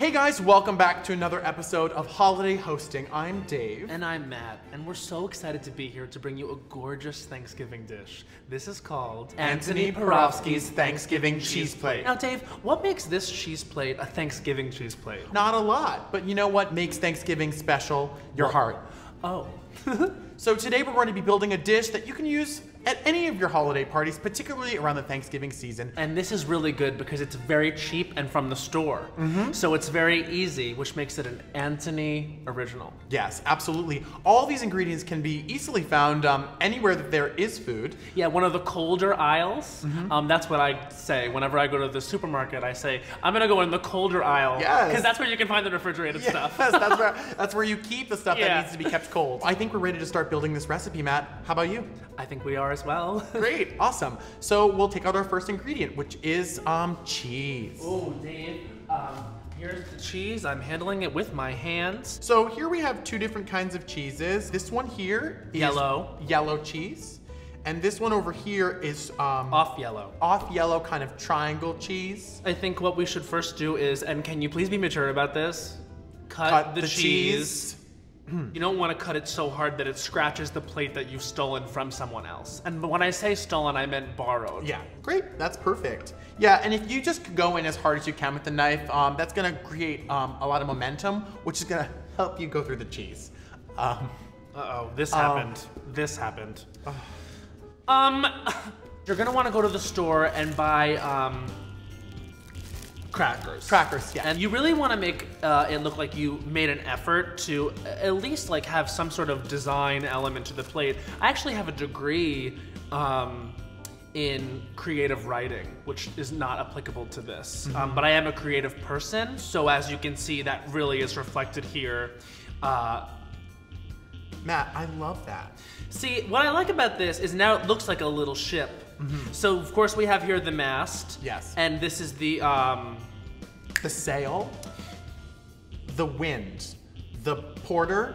Hey guys, welcome back to another episode of Holiday Hosting. I'm Dave. And I'm Matt, and we're so excited to be here to bring you a gorgeous Thanksgiving dish. This is called Antoni Porowski's Thanksgiving Cheese Plate. Now, Dave, what makes this cheese plate a Thanksgiving cheese plate? Not a lot, but you know what makes Thanksgiving special? Your heart. Oh. So today we're going to be building a dish that you can use at any of your holiday parties, particularly around the Thanksgiving season. And this is really good because it's very cheap and from the store. Mm-hmm. So it's very easy, which makes it an Antoni original. Yes, absolutely. All these ingredients can be easily found um, anywhere that there is food. Yeah, one of the colder aisles. Mm-hmm. Um, that's what I say whenever I go to the supermarket. I say I'm gonna go in the colder aisle. Yes. Because that's where you can find the refrigerated stuff. Yes, that's where that's where you keep the stuff that needs to be kept cold. I think we're ready to start building this recipe, Matt. How about you? I think we are as well. Great, awesome. So we'll take out our first ingredient, which is um, cheese. Oh, Dave. Um, here's the cheese. I'm handling it with my hands. So here we have two different kinds of cheeses. This one here is Yellow. yellow cheese, and this one over here is um, Off yellow. off yellow kind of triangle cheese. I think what we should first do is, and can you please be mature about this? Cut, Cut the, the cheese. You don't want to cut it so hard that it scratches the plate that you've stolen from someone else. And when I say stolen, I meant borrowed. Yeah, great. That's perfect. Yeah, and if you just go in as hard as you can with the knife, um, that's gonna create um, a lot of momentum, which is gonna help you go through the cheese. Um, Uh-oh, this happened. This happened. Um, you're gonna want to go to the store and buy um, crackers. crackers, yeah. And you really want to make uh, it look like you made an effort to at least like have some sort of design element to the plate. I actually have a degree um, in creative writing, which is not applicable to this. Um, but I am a creative person, so as you can see, that really is reflected here. Uh, Matt, I love that. See, what I like about this is now it looks like a little ship. So of course we have here the mast. Yes. And this is the um, The sail, the wind, the porter,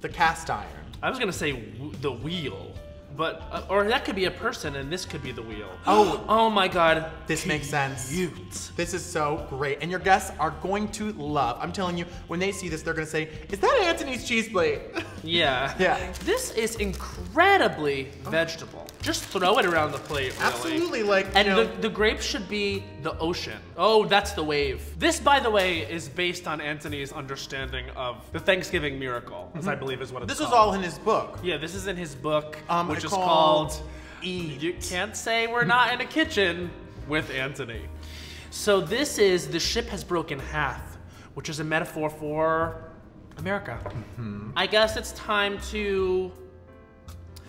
the cast iron. I was gonna say w- the wheel, but uh, or that could be a person and this could be the wheel. Oh. oh my God. This makes sense. Cute. This is so great, and your guests are going to love. I'm telling you, when they see this, they're gonna say, "Is that Antoni's cheese plate?" Yeah. Yeah. This is incredibly vegetable. Just throw it around the plate. Really. Absolutely, like, And know- the, the grape should be the ocean. Oh, that's the wave. This, by the way, is based on Antoni's understanding of the Thanksgiving miracle, as I believe is what it's this called. all in his book. Yeah, this is in his book, Um, which is called Eat. You Can't Say We're Not in a Kitchen with Antoni. So this is The Ship Has Broken Half, which is a metaphor for America. Mm-hmm. I guess it's time to.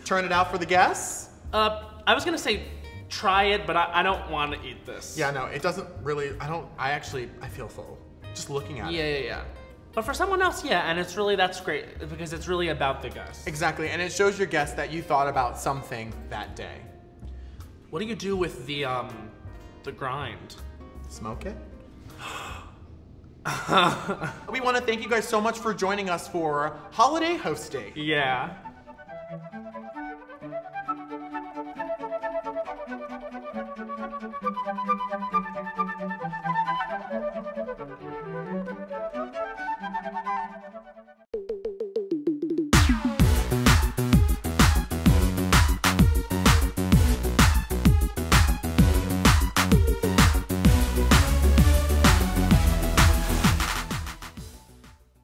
Turn it out for the guests. Uh, I was gonna say try it, but I, I don't want to eat this. Yeah, no, it doesn't really. I don't. I actually, I feel full just looking at Yeah, it. yeah, yeah. Yeah. But for someone else, yeah, and it's really that's great because it's really about the guest. Exactly, and it shows your guests that you thought about something that day. What do you do with the um, the grind? Smoke it. we want to thank you guys so much for joining us for holiday hosting. Yeah.